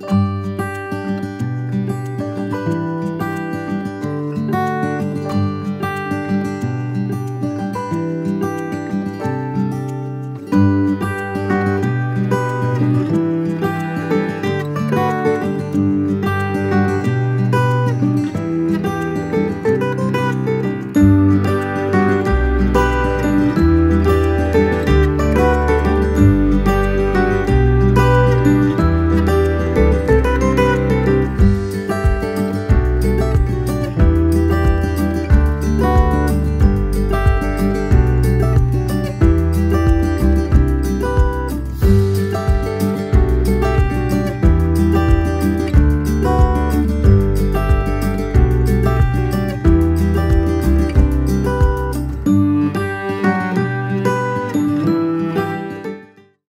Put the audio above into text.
Música